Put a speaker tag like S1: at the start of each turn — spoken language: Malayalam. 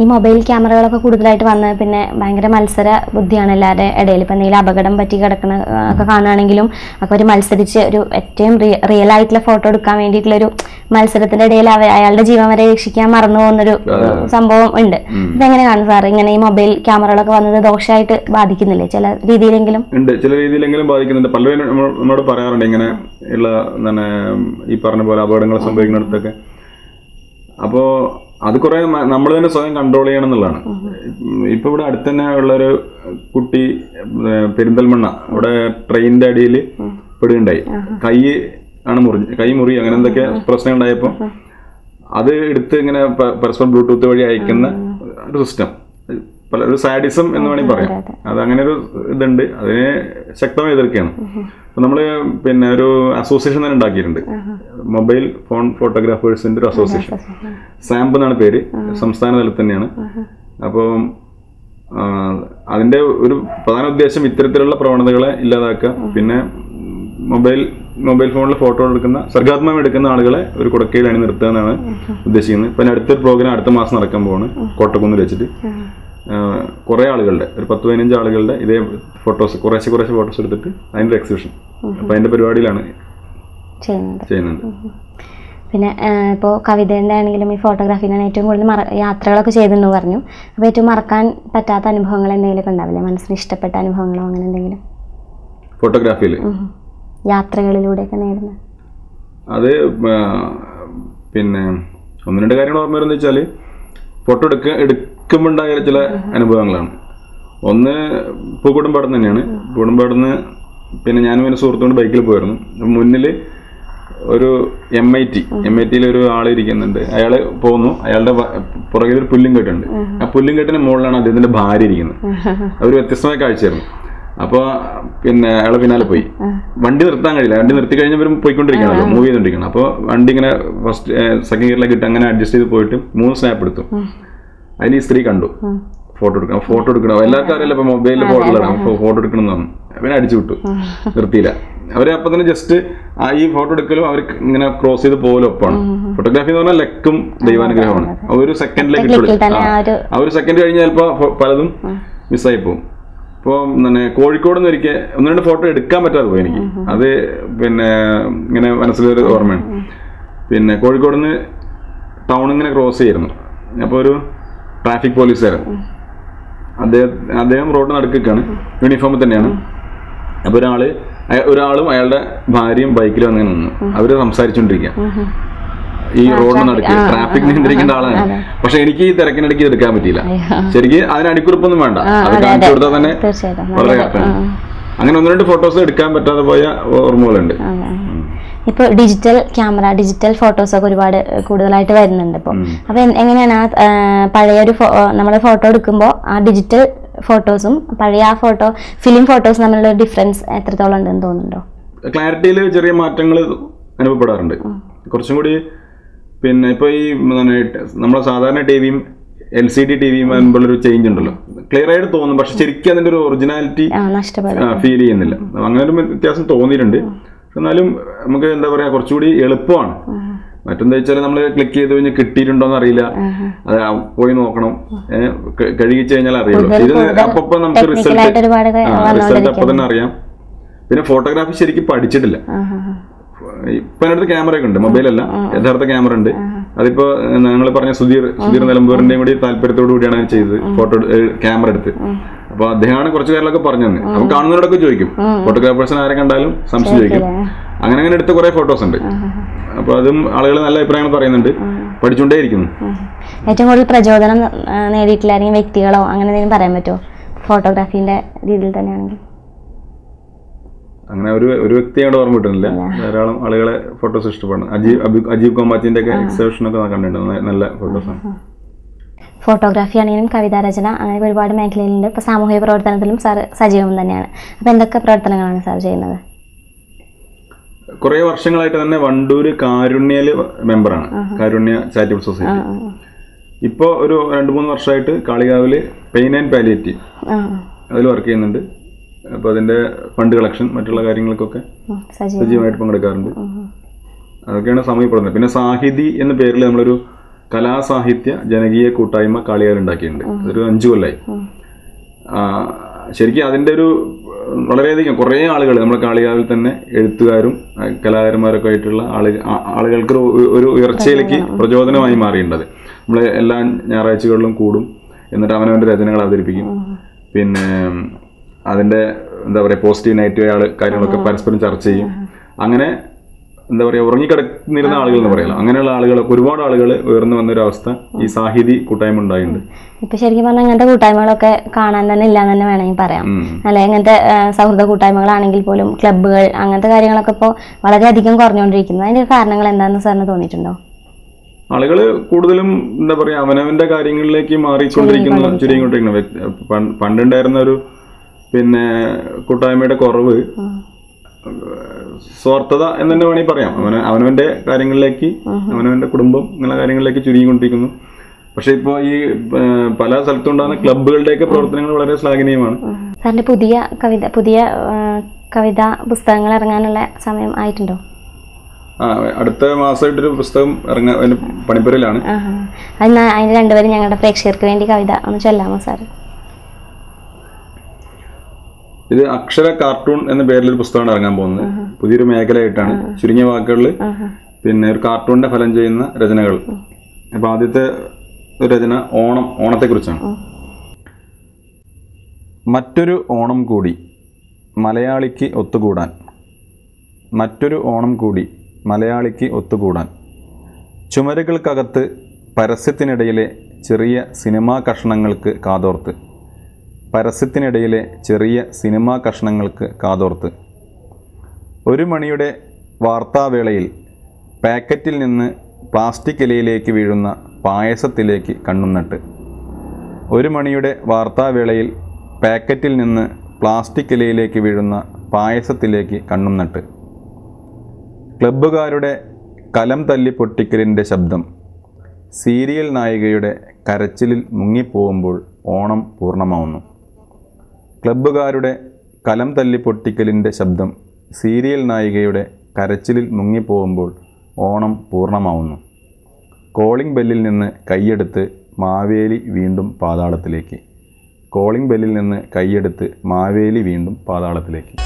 S1: ഈ മൊബൈൽ ക്യാമറകളൊക്കെ കൂടുതലായിട്ട് വന്ന് പിന്നെ ഭയങ്കര മത്സര ബുദ്ധിയാണ് എല്ലാവരുടെ ഇടയിൽ. ഇപ്പം എന്തെങ്കിലും അപകടം പറ്റി കിടക്കണ ഒക്കെ കാണുകയാണെങ്കിലും ഒക്കെ ഒരു മത്സരിച്ച് ഒരു ഏറ്റവും റിയൽ ആയിട്ടുള്ള ഫോട്ടോ എടുക്കാൻ വേണ്ടിയിട്ടുള്ളൊരു മത്സരത്തിന്റെ ഇടയിൽ അവ അയാളുടെ ജീവൻ വരെ രക്ഷിക്കാൻ മറന്നു പോകുന്നൊരു സംഭവം ഉണ്ട്. ഇതെങ്ങനെയാണ് സാർ ഇങ്ങനെ ഈ മൊബൈൽ ക്യാമറകളൊക്കെ വന്നത് ദോഷമായിട്ട് ബാധിക്കുന്നില്ലേ? ചില രീതിയിലെങ്കിലും?
S2: ഉണ്ട്. ചില രീതിയിലെങ്കിലും ബാധിക്കുന്നുണ്ട്. പലരും നമ്മ- നമ്മളോട് പറയാറുണ്ട് ഇങ്ങനെ ഉള്ള ഈ പറഞ്ഞ പോലെ അപകടങ്ങൾ സംഭവിക്കുന്നിടത്തൊക്കെ. അപ്പോൾ അത് കുറെ നമ്മൾ തന്നെ സ്വയം കൺട്രോൾ ചെയ്യണം എന്നുള്ളതാണ്. ഇപ്പൊ ഇവിടെ അടുത്ത് തന്നെ ഉള്ളൊരു കുട്ടി പെരിന്തൽമണ്ണ അവിടെ ട്രെയിനിന്റെ അടിയിൽ പെടുകയുണ്ടായി. കൈ ആണ് മുറിഞ്ഞ് കൈ മുറി അങ്ങനെ എന്തൊക്കെ പ്രശ്നം ഉണ്ടായപ്പോൾ അത് എടുത്ത് ഇങ്ങനെ പരസ്പരം ബ്ലൂടൂത്ത് വഴി അയക്കുന്ന ഒരു സിസ്റ്റം പല ഒരു സാഡിസം എന്ന് വേണമെങ്കിൽ പറയാം. അത് അങ്ങനെ ഒരു ഇതുണ്ട്. അതിനെ ശക്തമായി എതിർക്കുകയാണ്. അപ്പൊ നമ്മൾ പിന്നെ ഒരു അസോസിയേഷൻ തന്നെ ഉണ്ടാക്കിയിട്ടുണ്ട്. മൊബൈൽ ഫോൺ ഫോട്ടോഗ്രാഫേഴ്സിന്റെ ഒരു അസോസിയേഷൻ. സാമ്പ് എന്നാണ് പേര്. സംസ്ഥാന തലത്തിൽ തന്നെയാണ്. അപ്പോൾ അതിന്റെ ഒരു പ്രധാന ഉദ്ദേശം ഇത്തരത്തിലുള്ള പ്രവണതകളെ ഇല്ലാതാക്കുക. പിന്നെ മൊബൈൽ മൊബൈൽ ഫോണിൽ ഫോട്ടോ എടുക്കുന്ന സർഗാത്മകം എടുക്കുന്ന ആളുകളെ ഒരു കുടക്കയിൽ അണി നിർത്തുക എന്നാണ് ഉദ്ദേശിക്കുന്നത്. പിന്നെ അടുത്തൊരു പ്രോഗ്രാം അടുത്ത മാസം നടക്കാൻ പോവാണ്. കോട്ടക്കുന്നിൽ വെച്ചിട്ട്. കുറെ ആളുകളുടെ ഒരു പത്ത് പതിനഞ്ച് ആളുകളുടെ ഇതേ ഫോട്ടോസ് കുറേശ്ശെ കുറേശ്ശെ ഫോട്ടോസ് എടുത്തിട്ട് അതിന്റെ എക്സിബിഷൻ അപ്പൊ അതിന്റെ പരിപാടിയിലാണ്
S1: ചെയ്യുന്നത്. പിന്നെ ഇപ്പോൾ കവിതേന്റെ ആണെങ്കിലും ഈ ഫോട്ടോഗ്രാഫിയിലാണ് ഏറ്റവും കൂടുതൽ മറ യാത്രകളൊക്കെ ചെയ്തെന്ന് പറഞ്ഞു. അപ്പോൾ ഏറ്റവും മറക്കാൻ പറ്റാത്ത അനുഭവങ്ങൾ എന്തെങ്കിലുമൊക്കെ ഉണ്ടാവില്ലേ? മനസ്സിന് ഇഷ്ടപ്പെട്ട അനുഭവങ്ങളോ അങ്ങനെ എന്തെങ്കിലും?
S2: ഫോട്ടോഗ്രാഫിയിൽ
S1: യാത്രകളിലൂടെയൊക്കെ നേടുന്നത്
S2: അത് പിന്നെ ഒന്ന് രണ്ട് കാര്യങ്ങൾ ഓർമ്മ വരുന്നത് വെച്ചാൽ ഫോട്ടോ എടുക്ക എടുക്കുമ്പോണ്ടായ ചില അനുഭവങ്ങളാണ്. ഒന്ന് പൂക്കുടുംപാടം തന്നെയാണ്. പൂക്കുടുംപാടുന്ന് പിന്നെ ഞാനും എന്റെ സുഹൃത്തുകൊണ്ട് ബൈക്കിൽ പോയിരുന്നു. മുന്നിൽ ഒരു M I T M I ടിയിൽ ഒരു ആൾ ഇരിക്കുന്നുണ്ട്. അയാൾ പോകുന്നു അയാളുടെ പുറകിൽ ഒരു പുല്ലും കെട്ടുണ്ട് ആ പുല്ലും കെട്ടിന് മുകളിലാണ് അദ്ദേഹത്തിന്റെ ഭാര്യ ഇരിക്കുന്നത്. അതൊരു വ്യത്യസ്തമായ കാഴ്ചയായിരുന്നു. അപ്പോൾ പിന്നെ അയാളെ പിന്നാലെ പോയി. വണ്ടി നിർത്താൻ കഴിയില്ല. വണ്ടി നിർത്തി കഴിഞ്ഞവരും പോയിക്കൊണ്ടിരിക്കുകയാണല്ലോ മൂവ് ചെയ്തോണ്ടിരിക്കണം അപ്പോൾ വണ്ടി ഇങ്ങനെ ഫസ്റ്റ് സെക്കൻഡ് ഗിയറിലേക്ക് ഇട്ട് അങ്ങനെ അഡ്ജസ്റ്റ് ചെയ്ത് പോയിട്ട് മൂന്ന് സ്നാപ്പ് എടുത്തു. അതിൽ ഈ സ്ത്രീ കണ്ടു. ഫോട്ടോ എടുക്കണം. ഫോട്ടോ എടുക്കണം. എല്ലാവർക്കും അറിയില്ല ഇപ്പൊ മൊബൈലിൽ ഫോട്ടോ എടുക്കണം. ഫോട്ടോ എടുക്കണം എന്ന് പറഞ്ഞു അവനെ അടിച്ചു വിട്ടു. നിർത്തിയില്ല. അവരെ അപ്പൊ തന്നെ ജസ്റ്റ് ആ ഈ ഫോട്ടോ എടുക്കലും അവർ ഇങ്ങനെ ക്രോസ് ചെയ്ത് പോലും ഒപ്പാണ്. ഫോട്ടോഗ്രാഫി എന്ന് പറഞ്ഞാൽ ലക്കും ദൈവാനുഗ്രഹമാണ്. ഒരു സെക്കൻഡിലേക്ക് ഇട്ടു
S1: ആ. ഒരു
S2: ഒരു സെക്കൻഡ് കഴിഞ്ഞാൽ ചിലപ്പോ പലതും മിസ്സായി പോകും. ഇപ്പോൾ പിന്നെ കോഴിക്കോട് നിന്ന് ഒരിക്കൽ ഒന്ന് രണ്ട് ഫോട്ടോ എടുക്കാൻ പറ്റാതെ പോയി എനിക്ക്. അത് പിന്നെ ഇങ്ങനെ മനസ്സിലൊരു ഓർമ്മയാണ്. പിന്നെ കോഴിക്കോട് നിന്ന് ടൗൺ ഇങ്ങനെ ക്രോസ് ചെയ്യായിരുന്നു അപ്പോൾ ഒരു ട്രാഫിക് പോലീസുകാരൻ അദ്ദേഹം അദ്ദേഹം റോഡ് നടക്കുകയാണ് യൂണിഫോമിൽ തന്നെയാണ്. അപ്പോൾ ഒരാൾ ഒരാളും അയാളുടെ ഭാര്യയും ബൈക്കിൽ വന്നിങ്ങനെ നിന്നു അവർ സംസാരിച്ചുകൊണ്ടിരിക്കുക ഈ റോഡ് നടക്കുക ട്രാഫിക് നിയന്ത്രിക്കേണ്ട ആളാണ്. പക്ഷെ എനിക്ക് ഈ തിരക്കിനിടയ്ക്ക് എടുക്കാൻ പറ്റിയില്ല. ശരിക്കും അതിന് അടിക്കുറിപ്പൊന്നും വേണ്ട. അത് കാണിച്ചു കൊടുത്താൽ തന്നെ വളരെ കറക്റ്റാണ് അങ്ങനെ ഒന്ന് രണ്ട് ഫോട്ടോസ് എടുക്കാൻ പറ്റാതെ പോയ ഓർമ്മകളുണ്ട്.
S1: ഇപ്പോൾ ഡിജിറ്റൽ ക്യാമറ ഡിജിറ്റൽ ഫോട്ടോസ് ഒക്കെ ഒരുപാട് കൂടുതലായിട്ട് വരുന്നുണ്ട് ഇപ്പോൾ അപ്പോൾ എങ്ങനെയാണ് ആ പഴയൊരു പഴയ ഒരു നമ്മൾ ഫോട്ടോ എടുക്കുമ്പോൾ ആ ഡിജിറ്റൽ ഫോട്ടോസും പഴയ ആ ഫോട്ടോ ഫിലിം ഫോട്ടോസും തമ്മിലുള്ള ഡിഫറൻസ് എത്രത്തോളം ഉണ്ടെന്ന് തോന്നുന്നുണ്ടോ?
S2: ക്ലാരിറ്റിയിൽ ചെറിയ മാറ്റങ്ങൾ അനുഭവപ്പെടാറുണ്ട്. കുറച്ചും കൂടി പിന്നെ ഇപ്പൊ ഈ നമ്മളെ സാധാരണ ടി വിയും എൽ സി ഡി ടി വിയും ഒരു ചേഞ്ച് ഉണ്ടല്ലോ. ക്ലിയർ ആയിട്ട് തോന്നും പക്ഷെ ശരിക്കും അതിന്റെ ഒരു ഒറിജിനാലിറ്റി ഫീൽ ചെയ്യുന്നില്ല. അങ്ങനെ ഒരു വ്യത്യാസം തോന്നിയിട്ടുണ്ട്. എന്നാലും നമുക്ക് എന്താ പറയാ കുറച്ചുകൂടി എളുപ്പമാണ്. മറ്റെന്താ വെച്ചാൽ നമ്മൾ ക്ലിക്ക് ചെയ്ത് കഴിഞ്ഞാൽ കിട്ടിയിട്ടുണ്ടോ എന്ന് അറിയില്ല അത് പോയി നോക്കണം. കഴുകിച്ചു കഴിഞ്ഞാൽ അറിയുള്ളൂ. ഇത് അപ്പൊ നമുക്ക് റിസൾട്ട് റിസൾട്ട് അപ്പൊ തന്നെ അറിയാം. പിന്നെ ഫോട്ടോഗ്രാഫി ശരിക്കും പഠിച്ചിട്ടില്ല. ഇപ്പൊ എന്റെ അടുത്ത് ക്യാമറ ഒക്കെ ഉണ്ട് മൊബൈലല്ല യഥാർത്ഥ ക്യാമറ ഉണ്ട്. അതിപ്പോ ഞങ്ങൾ പറഞ്ഞ സുധീർ സുധീർ നിലമ്പൂരിന്റെയും കൂടി താല്പര്യത്തോടു കൂടിയാണ് ചെയ്തത് ഫോട്ടോ ക്യാമറ എടുത്ത്. അപ്പൊ അദ്ദേഹമാണ് കുറച്ച് കാര്യങ്ങളൊക്കെ പറഞ്ഞു തന്നെ അപ്പൊ കാണുന്നവരോടൊക്കെ ചോദിക്കും. ഫോട്ടോഗ്രാഫേഴ്സിനെ ആരെ കണ്ടാലും സംശയം ചോദിക്കും. അങ്ങനെ അങ്ങനെ എടുത്ത കുറെ ഫോട്ടോസ് ഉണ്ട്. അപ്പൊ അതും ആളുകൾ നല്ല അഭിപ്രായങ്ങൾ പറയുന്നുണ്ട്. പഠിച്ചുകൊണ്ടേയിരിക്കുന്നു.
S1: ഏറ്റവും കൂടുതൽ പ്രചോദനം നേടിയിട്ടില്ല വ്യക്തികളോ അങ്ങനെ എന്തെങ്കിലും പറയാൻ പറ്റുമോ ഫോട്ടോഗ്രാഫിന്റെ രീതിയിൽ തന്നെയാണെങ്കിൽ.
S2: അങ്ങനെ ഒരു ഒരു വ്യക്തിയോട് ഓർമ്മ കിട്ടുന്നില്ല. ധാരാളം ആളുകളെ ഫോട്ടോസ് ഇഷ്ടപ്പെടുന്നു. അജീബ് അജീവ് അജീബ് കോമ്പാച്ചിന്റെ ഒക്കെ എക്സിബിഷൻ ഒക്കെ കണ്ടിട്ടുണ്ട്. നല്ല ഫോട്ടോസാണ്
S1: ഫോട്ടോഗ്രാഫി ആണെങ്കിലും കവിതാ രചന അങ്ങനെ ഒരുപാട് മേഖലയിലുണ്ട്. ഇപ്പോൾ സാമൂഹിക പ്രവർത്തനത്തിലും സാർ സജീവം തന്നെയാണ്. അപ്പോൾ എന്തൊക്കെ പ്രവർത്തനങ്ങളാണ് സാർ ചെയ്യുന്നത്?
S2: കുറേ വർഷങ്ങളായിട്ട് തന്നെ വണ്ടൂര് കാരുണ്യയിൽ മെമ്പറാണ്. Karunya charitable society. ഇപ്പോൾ ഒരു രണ്ട് മൂന്ന് വർഷമായിട്ട് കാളികാവിൽ പെയിൻ ആൻഡ് പാലിയേറ്റീവ് അതിൽ വർക്ക് ചെയ്യുന്നുണ്ട്. അപ്പോൾ അതിന്റെ ഫണ്ട് കളക്ഷൻ മറ്റുള്ള കാര്യങ്ങൾക്കൊക്കെ സജീവമായിട്ട് പങ്കെടുക്കാറുണ്ട്. അതൊക്കെയാണ് സമയപ്പെടുന്നത്. പിന്നെ സാഹിതി എന്ന പേരിൽ നമ്മളൊരു കലാസാഹിത്യ ജനകീയ കൂട്ടായ്മ കാളിയാർ ഒരു അഞ്ചു കൊല്ലായി. ശരിക്കും അതിന്റെ ഒരു വളരെയധികം കുറേ ആളുകൾ നമ്മുടെ കാളികാവിൽ തന്നെ എഴുത്തുകാരും കലാകാരന്മാരൊക്കെ ആയിട്ടുള്ള ആളുകൾ ആളുകൾക്ക് ഒരു ഒരു ഉയർച്ചയിലേക്ക് പ്രചോദനമായി. മാറിയിട്ടുണ്ട്. നമ്മൾ എല്ലാ ഞായറാഴ്ചകളിലും കൂടും എന്നിട്ട് അവനവന്റെ രചനകൾ അവതരിപ്പിക്കും. പിന്നെ അതിന്റെ എന്താ പറയുക പോസിറ്റീവ് നെഗറ്റീവ് ആൾ കാര്യങ്ങളൊക്കെ പരസ്പരം ചർച്ച ചെയ്യും. അങ്ങനെ എന്താ പറയുക ഉറങ്ങിക്കിടന്നിരുന്ന ആളുകൾ എന്ന് പറയാം അങ്ങനെയുള്ള ആളുകൾ ഒരുപാട് ആളുകൾ ഉയർന്നു വന്ന ഒരു അവസ്ഥ ഈ സാഹിതി കൂട്ടായ്മ ഉണ്ടായിട്ടുണ്ട്.
S1: ഇപ്പൊ ശരിക്കും പറഞ്ഞാൽ ഇങ്ങനത്തെ കൂട്ടായ്മകളൊക്കെ കാണാൻ തന്നെ ഇല്ല എന്ന് തന്നെ വേണമെങ്കിൽ പറയാം. അല്ലെ ഇങ്ങനത്തെ സൗഹൃദ കൂട്ടായ്മകളാണെങ്കിൽ പോലും ക്ലബ്ബുകൾ അങ്ങനത്തെ കാര്യങ്ങളൊക്കെ ഇപ്പോൾ വളരെയധികം കുറഞ്ഞുകൊണ്ടിരിക്കുന്നു. അതിന്റെ കാരണങ്ങൾ എന്താണെന്ന് സാറിന് തോന്നിയിട്ടുണ്ടോ?
S2: ആളുകൾ കൂടുതലും എന്താ പറയാ അവനവന്റെ കാര്യങ്ങളിലേക്ക് മാറിക്കൊണ്ടിരിക്കുന്ന ചുരുങ്ങിക്കൊണ്ടിരിക്കുന്ന. പണ്ട് പണ്ടുണ്ടായിരുന്ന ഒരു പിന്നെ കൂട്ടായ്മയുടെ കുറവ് സ്വാർത്ഥത എന്ന് തന്നെ വേണമെങ്കിൽ പറയാം. അവന് അവനവന്റെ കാര്യങ്ങളിലേക്ക് അവനവന്റെ കുടുംബം ഇങ്ങനെ കാര്യങ്ങളിലേക്ക് ചുരുങ്ങിക്കൊണ്ടിരിക്കുന്നു. പക്ഷെ ഇപ്പോ ഈ പല സ്ഥലത്തുണ്ടാകുന്ന ക്ലബ്ബുകളുടെയൊക്കെ പ്രവർത്തനങ്ങൾ വളരെ ശ്ലാഘനീയമാണ്.
S1: സാറിന്റെ പുതിയ കവിത പുതിയ കവിത പുസ്തകങ്ങൾ ഇറങ്ങാനുള്ള സമയം ആയിട്ടുണ്ടോ?
S2: ആ അടുത്ത മാസമായിട്ടൊരു പുസ്തകം ഇറങ്ങാൻ പണിപ്പുരയിലാണ്.
S1: അതിന് രണ്ടുപേരും ഞങ്ങളുടെ പ്രേക്ഷകർക്ക് വേണ്ടി കവിത ഒന്ന് ചൊല്ലാമോ സാർ
S2: ഇത് അക്ഷര കാർട്ടൂൺ എന്ന പേരിൽ ഒരു പുസ്തകമാണ് ഇറങ്ങാൻ പോകുന്നത്. പുതിയൊരു മേഖലയായിട്ടാണ്. ചുരുങ്ങിയ വാക്കുകളിൽ പിന്നെ ഒരു കാർട്ടൂണിന്റെ ഫലം ചെയ്യുന്ന രചനകൾ. അപ്പൊ ആദ്യത്തെ രചന ഓണം ഓണത്തെക്കുറിച്ചാണ്. മറ്റൊരു ഓണം കൂടി മലയാളിക്ക് ഒത്തുകൂടാൻ. മറ്റൊരു ഓണം കൂടി മലയാളിക്ക് ഒത്തുകൂടാൻ. ചുമരുകൾക്കകത്ത് പരസ്യത്തിനിടയിലെ ചെറിയ സിനിമാ കഷണങ്ങൾക്ക് കാതോർത്ത്. പരസ്യത്തിനിടയിലെ ചെറിയ സിനിമാ കഷ്ണങ്ങൾക്ക് കാതോർത്ത്. ഒരു മണിയുടെ വാർത്താവേളയിൽ പാക്കറ്റിൽ നിന്ന് പ്ലാസ്റ്റിക് ഇലയിലേക്ക് വീഴുന്ന പായസത്തിലേക്ക് കണ്ണും നട്ട്. ഒരു മണിയുടെ വാർത്താവേളയിൽ പാക്കറ്റിൽ നിന്ന് പ്ലാസ്റ്റിക് ഇലയിലേക്ക് വീഴുന്ന പായസത്തിലേക്ക് കണ്ണും നട്ട്. ക്ലബ്ബുകാരുടെ കലം തല്ലി പൊട്ടിക്കലിന്റെ ശബ്ദം സീരിയൽ നായികയുടെ കരച്ചിലിൽ മുങ്ങിപ്പോകുമ്പോൾ ഓണം പൂർണമാവുന്നു. ക്ലബ്ബുകാരുടെ കലം തല്ലി പൊട്ടിക്കലിന്റെ ശബ്ദം സീരിയൽ നായികയുടെ കരച്ചിലിൽ മുങ്ങിപ്പോകുമ്പോൾ ഓണം പൂർണമാവുന്നു. കോളിംഗ് ബെല്ലിൽ നിന്ന് കൈയെടുത്ത് മാവേലി വീണ്ടും പാതാളത്തിലേക്ക്. കോളിംഗ് ബെല്ലിൽ നിന്ന് കൈയെടുത്ത് മാവേലി വീണ്ടും പാതാളത്തിലേക്ക്.